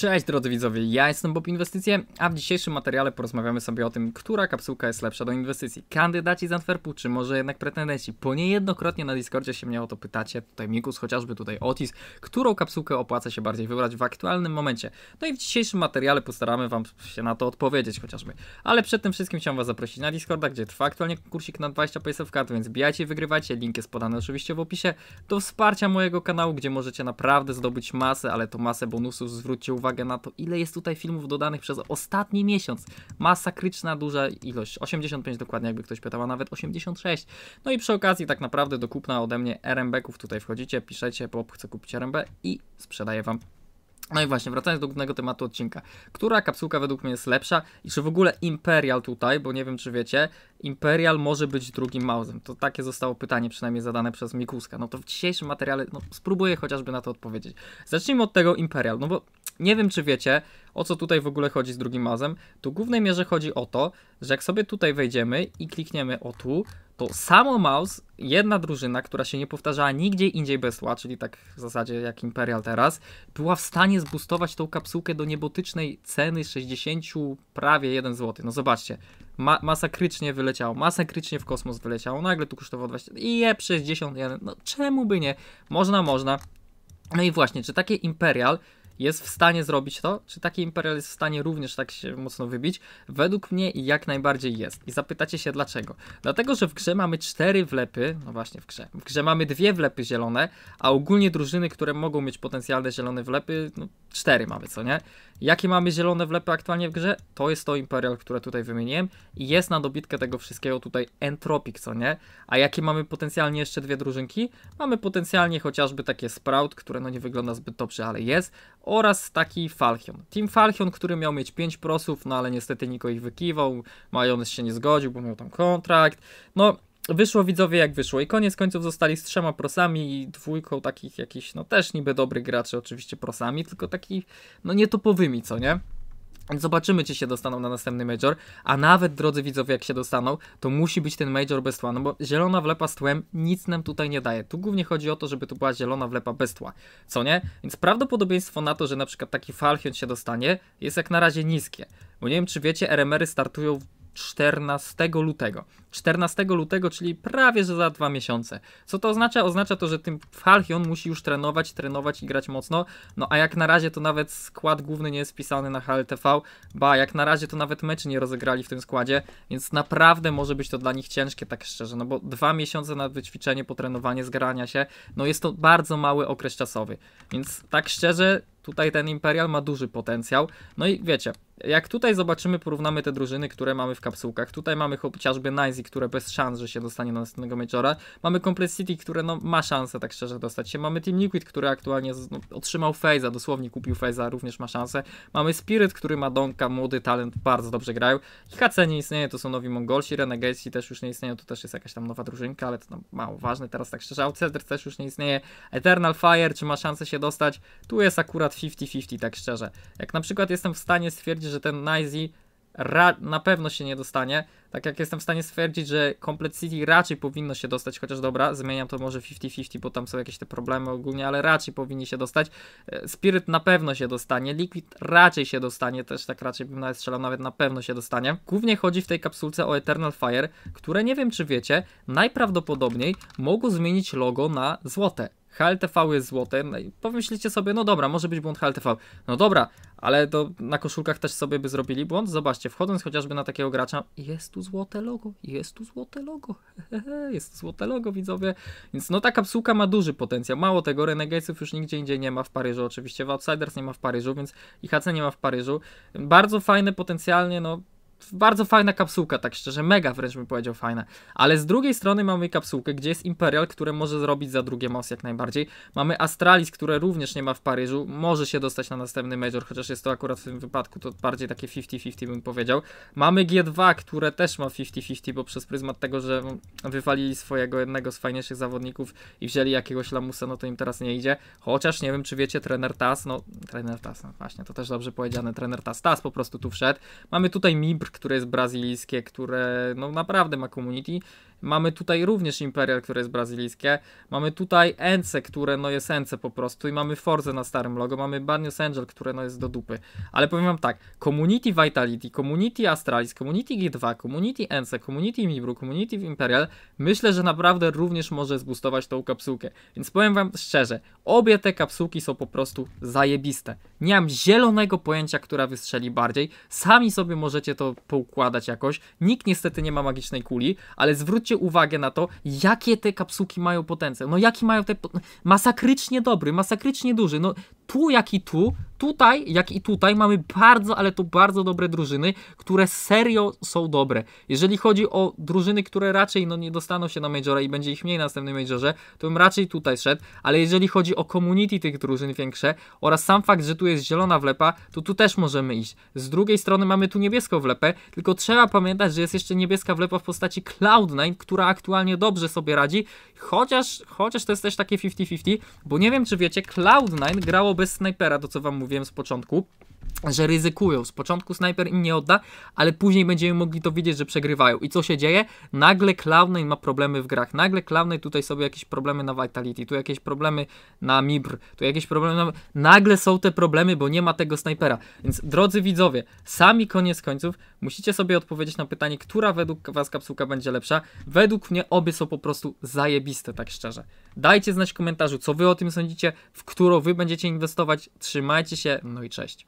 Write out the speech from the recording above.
Cześć drodzy widzowie, ja jestem Bob Inwestycje, a w dzisiejszym materiale porozmawiamy sobie o tym, która kapsułka jest lepsza do inwestycji. Kandydaci z Antwerpu, czy może jednak pretendenci? Po niejednokrotnie na Discordzie się mnie o to pytacie, tutaj Mikus, chociażby tutaj Otis, którą kapsułkę opłaca się bardziej wybrać w aktualnym momencie. No i w dzisiejszym materiale postaramy wam się na to odpowiedzieć chociażby. Ale przed tym wszystkim chciałem was zaprosić na Discorda, gdzie trwa aktualnie konkursik na 20 PSF kart, więc bijajcie i wygrywajcie, link jest podany oczywiście w opisie, do wsparcia mojego kanału, gdzie możecie naprawdę zdobyć masę, ale to masę bonusów, zwróćcie uwagę na to, ile jest tutaj filmów dodanych przez ostatni miesiąc. Masakryczna duża ilość, 85 dokładnie, jakby ktoś pytał, a nawet 86. No i przy okazji tak naprawdę do kupna ode mnie RMB-ków tutaj wchodzicie, piszecie, bo chcę kupić RMB i sprzedaję wam no i właśnie, wracając do głównego tematu odcinka. Która kapsułka według mnie jest lepsza i czy w ogóle Imperial tutaj, bo nie wiem czy wiecie, Imperial może być drugim mouse'em. To takie zostało pytanie przynajmniej zadane przez Mikuska. No to w dzisiejszym materiale no, spróbuję chociażby na to odpowiedzieć. Zacznijmy od tego Imperial, no bo nie wiem czy wiecie, o co tutaj w ogóle chodzi z drugim mouse'em. Tu w głównej mierze chodzi o to, że jak sobie tutaj wejdziemy i klikniemy o tu, to samo mouse, jedna drużyna, która się nie powtarzała nigdzie indziej bez tła, czyli tak w zasadzie jak Imperial teraz, była w stanie zbustować tą kapsułkę do niebotycznej ceny 60 prawie 1 zł. No zobaczcie, ma masakrycznie wyleciało, masakrycznie w kosmos wyleciało, nagle tu kosztowało 20 i je 61, no czemu by nie? Można, można. No i właśnie, czy takie Imperial jest w stanie zrobić to? Czy taki Imperial jest w stanie również tak się mocno wybić? Według mnie jak najbardziej jest. I zapytacie się dlaczego? Dlatego, że w grze mamy cztery wlepy, no właśnie w grze, w grze mamy dwie wlepy zielone, a ogólnie drużyny, które mogą mieć potencjalne zielone wlepy, no cztery mamy, co nie? Jakie mamy zielone wlepy aktualnie w grze? To jest to Imperial, które tutaj wymieniłem i jest na dobitkę tego wszystkiego tutaj Entropic, co nie? A jakie mamy potencjalnie jeszcze dwie drużynki? Mamy potencjalnie chociażby takie Sprout, które no nie wygląda zbyt dobrze, ale jest oraz taki Falchion. Team Falchion, który miał mieć 5 prosów, no ale niestety Niko ich wykiwał, Majonez się nie zgodził, bo miał tam kontrakt. No, wyszło widzowie jak wyszło i koniec końców zostali z trzema prosami i dwójką takich jakichś, no też niby dobrych graczy, oczywiście prosami, tylko takich, no nietopowymi, co nie? Zobaczymy, czy się dostaną na następny major, a nawet, drodzy widzowie, jak się dostaną, to musi być ten major bez tła, no bo zielona wlepa z tłem nic nam tutaj nie daje. Tu głównie chodzi o to, żeby tu była zielona wlepa bez tła, co nie? Więc prawdopodobieństwo na to, że na przykład taki Falchion się dostanie, jest jak na razie niskie. Bo nie wiem, czy wiecie, RMR-y startują 14 lutego. 14 lutego, czyli prawie że za dwa miesiące. Co to oznacza? Oznacza to, że tym Falchion musi już trenować, trenować i grać mocno. No a jak na razie to nawet skład główny nie jest wpisany na HLTV, ba jak na razie to nawet meczy nie rozegrali w tym składzie, więc naprawdę może być to dla nich ciężkie, tak szczerze, no bo dwa miesiące na wyćwiczenie, potrenowanie, zgrania się, no jest to bardzo mały okres czasowy. Więc tak szczerze, tutaj ten Imperial ma duży potencjał. No i wiecie, jak tutaj zobaczymy, porównamy te drużyny, które mamy w kapsułkach. Tutaj mamy chociażby Nizy, które bez szans, że się dostanie do następnego Majora. Mamy Complete City, które no, ma szansę, tak szczerze, dostać się. Mamy Team Liquid, który aktualnie no, otrzymał Faze'a, dosłownie kupił Faze'a, również ma szansę. Mamy Spirit, który ma Donka, młody talent, bardzo dobrze grają. HC nie istnieje, to są nowi Mongolsi, Renegades też już nie istnieją, to też jest jakaś tam nowa drużynka, ale to no, mało ważne teraz, tak szczerze. Outsider też już nie istnieje. Eternal Fire, czy ma szansę się dostać? Tu jest akurat 50-50, tak szczerze. Jak na przykład jestem w stanie stwierdzić, że ten Nizy na pewno się nie dostanie. Tak jak jestem w stanie stwierdzić, że Complete City raczej powinno się dostać, chociaż dobra, zmieniam to może 50-50, bo tam są jakieś te problemy ogólnie, ale raczej powinni się dostać. E, Spirit na pewno się dostanie, Liquid raczej się dostanie, też tak raczej bym nawet strzelał, nawet na pewno się dostanie. Głównie chodzi w tej kapsulce o Eternal Fire, które nie wiem czy wiecie, najprawdopodobniej mogą zmienić logo na złote. HLTV jest złote, no i pomyślicie sobie, no dobra, może być błąd HLTV. No dobra, ale to na koszulkach też sobie by zrobili błąd. Zobaczcie, wchodząc chociażby na takiego gracza, jest tu złote logo, jest tu złote logo, jest tu złote logo, widzowie. Więc no ta kapsułka ma duży potencjał. Mało tego, Renegadesów już nigdzie indziej nie ma w Paryżu, oczywiście w Outsiders nie ma w Paryżu, więc IHC nie ma w Paryżu. Bardzo fajne potencjalnie, no bardzo fajna kapsułka, tak szczerze, mega wręcz bym powiedział fajna. Ale z drugiej strony mamy kapsułkę, gdzie jest Imperial, które może zrobić za drugie MOS jak najbardziej. Mamy Astralis, które również nie ma w Paryżu, może się dostać na następny Major, chociaż jest to akurat w tym wypadku to bardziej takie 50-50 bym powiedział. Mamy G2, które też ma 50-50, bo przez pryzmat tego, że wywalili swojego jednego z fajniejszych zawodników i wzięli jakiegoś lamusa, no to im teraz nie idzie. Chociaż nie wiem, czy wiecie, trener TAS, no trener TAS, no właśnie, to też dobrze powiedziane, trener TAS, TAS po prostu tu wszedł. Mamy tutaj Mibr, które jest brazylijskie, które no naprawdę ma community Mamy tutaj również Imperial, które jest brazylijskie. Mamy tutaj Ence, które no jest Ence po prostu i mamy Forze na starym logo. Mamy Barnios Angel, które no jest do dupy. Ale powiem wam tak, Community Vitality, Community Astralis, Community G2, Community Ence, Community Mibru, Community Imperial myślę, że naprawdę również może zboostować tą kapsułkę. Więc powiem wam szczerze, obie te kapsułki są po prostu zajebiste. Nie mam zielonego pojęcia, która wystrzeli bardziej. Sami sobie możecie to poukładać jakoś. Nikt niestety nie ma magicznej kuli, ale zwróćcie uwagę na to, jakie te kapsułki mają potencjał. No jaki mają te... Masakrycznie dobry, masakrycznie duży. No tu jak i tu, tutaj jak i tutaj mamy bardzo, ale to bardzo dobre drużyny, które serio są dobre. Jeżeli chodzi o drużyny, które raczej no, nie dostaną się na Majora i będzie ich mniej na następnym Majorze, to bym raczej tutaj szedł, ale jeżeli chodzi o community tych drużyn większe oraz sam fakt, że tu jest zielona wlepa, to tu też możemy iść. Z drugiej strony mamy tu niebieską wlepę, tylko trzeba pamiętać, że jest jeszcze niebieska wlepa w postaci Cloud9, która aktualnie dobrze sobie radzi, chociaż, chociaż to jest też takie 50-50, bo nie wiem czy wiecie, Cloud9 grało bez snajpera, to co wam mówiłem z początku, że ryzykują. Z początku snajper im nie odda, ale później będziemy mogli to widzieć, że przegrywają. I co się dzieje? Nagle Cloud9 ma problemy w grach. Nagle Cloud9 tutaj sobie jakieś problemy na Vitality, tu jakieś problemy na Mibr, tu jakieś problemy na... Nagle są te problemy, bo nie ma tego snajpera. Więc drodzy widzowie, sami koniec końców musicie sobie odpowiedzieć na pytanie, która według was kapsułka będzie lepsza. Według mnie obie są po prostu zajebiste, tak szczerze. Dajcie znać w komentarzu, co wy o tym sądzicie, w którą wy będziecie inwestować. Trzymajcie się, no i cześć.